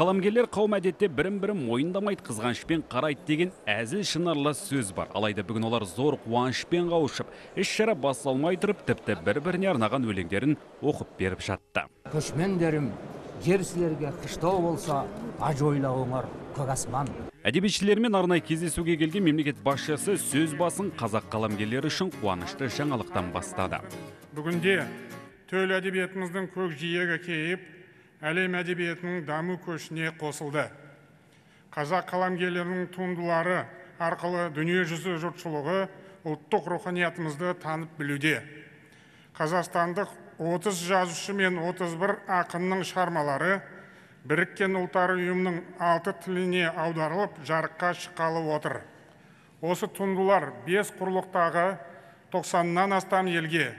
қаламгерлер қауым әдетте бірін бірі мойындамайды қызғанышпен қарайды деген әзіл шынарлы сөз бар. Алайда бүгін олар зор қуанышпен қауышып іс шара басталмай тұрып тіпті бір біріне арнаған өлеңдерін оқып беріп жатты. Көшмендерім жер сілерге қыштау болса аж ойлауыңар көк аспан әдебиетшілермен арнайы кездесуге келген мемлекет басшысы сөз басын қазақ қаламгерлері үшін қуанышты жаңалықтан бастады. Бүгінде төл әдебиетіміздің көкжиегі кейіп әлем әдебиетінің даму көшіне қосылды. Қазақ қаламгерлерінің туындылары арқылы дүниежүзі жұртшылығы ұлттық руханиятымызды танып білуде. Қазақстандық 30 жазушы мен 31 ақынның шығармалары біріккен ұлттар ұйымының алты тіліне аударылып жарыққа шыққалы отыр. Осы туындылар бес құрлықтағы 90-нан астам елге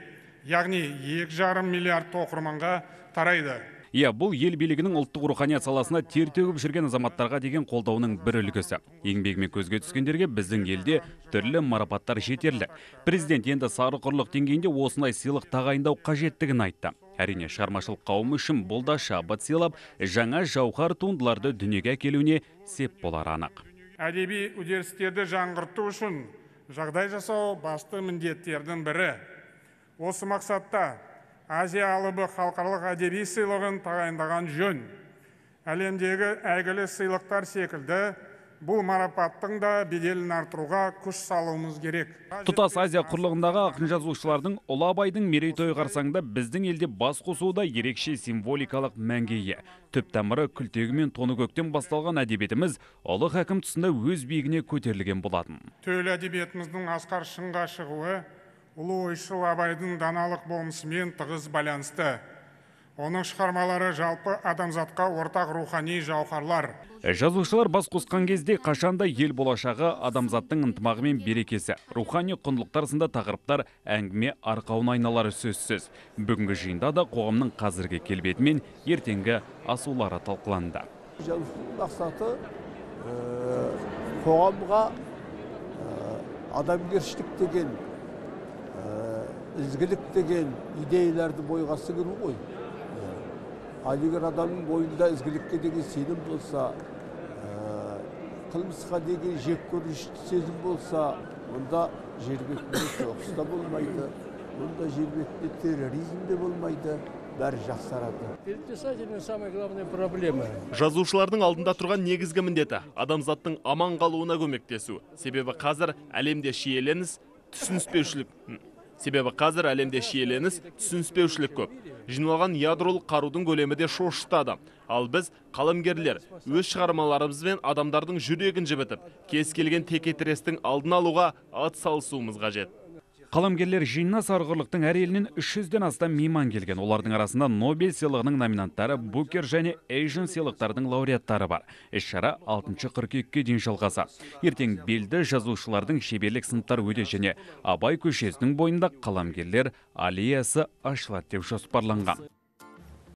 яғни екі жарым миллиард оқырманға тарайды. Иә бұл ел билігінің ұлттық руханият саласына тер төгіп жүрген азаматтарға деген қолдауының бір үлгісі. Еңбегімен көзге түскендерге біздің елде түрлі марапаттар жетерлік. Президент енді сары құрлық деңгейінде осындай сыйлық тағайындау қажеттігін айтты. Әрине шығармашылық қауым үшін бұл да шабыт сыйлап жаңа жауһар туындыларды дүниеге әкелуіне сеп болары анық. Әдеби үдерістерді жаңғырту үшін жағдай жасау басты міндеттердің бірі. Осы мақсатта азия алыбы халықаралық әдеби сыйлығын тағайындаған жөн. Әлемдегі әйгілі сыйлықтар секілді бұл марапаттың да беделін арттыруға күш салуымыз керек. Тұтас азия құрлығындағы ақын жазушылардың ұлы абайдың мерейтойы қарсаңында біздің елде бас қосуы да ерекше символикалық мәнге ие. Түп тамыры күлтегі мен тоны көктен басталған әдебиетіміз ұлы хәкім тұсында өз биігіне көтерілген болатын. Төл әдебиетіміздің асқар шыңға шығуы ұлы ойшыл абайдың даналық болмысымен тығыз байланысты. Оның шығармалары жалпы адамзатқа ортақ рухани жауһарлар. Жазушылар бас қосқан кезде қашанда ел болашағы адамзаттың ынтымағы мен берекесі рухани құндылықтар сынды тақырыптар әңгіме арқауына айналары сөзсіз. Бүгінгі жиында да қоғамның қазіргі келбеті мен ертеңгі асулары талқыланды. Жазушының мақсаты қоғамға адамгершілік деген ізгілік деген идеяларды бойға сіңіру ғой. Ал егер адамның бойында ізгілікке деген сенім болса қылмысқа деген жеккөрініш сезім болса онда жер бетінде соғыс та болмайды онда жер бетінде терроризм де болмайды бәрі жақсарады. Перед писателями самая главная проблема. Жазушылардың алдында тұрған негізгі міндеті адамзаттың аман қалуына көмектесу. Себебі қазір әлемде шиеленіс түсініспеушілік. Себебі қазір әлемде шиеленіс түсініспеушілік көп. Жиналған ядролық қарудың көлемі де шошытады. Ал біз қаламгерлер өз шығармаларымызбен адамдардың жүрегін жібітіп кез келген текетірестің алдын алуға ат салысуымыз қажет. Қаламгерлер жиынына сарықұрлықтың әр елінен 300-ден астам мейман келген. Олардың арасында нобель сыйлығының номинанттары букер және эйжен сыйлықтардың лауреаттары бар. Іс шара 6 қыркүйекке дейін жалғаса ертең белді жазушылардың шеберлік сыныптары өте және абай көшесінің бойында қаламгерлер аллеясы ашылады деп жоспарланған.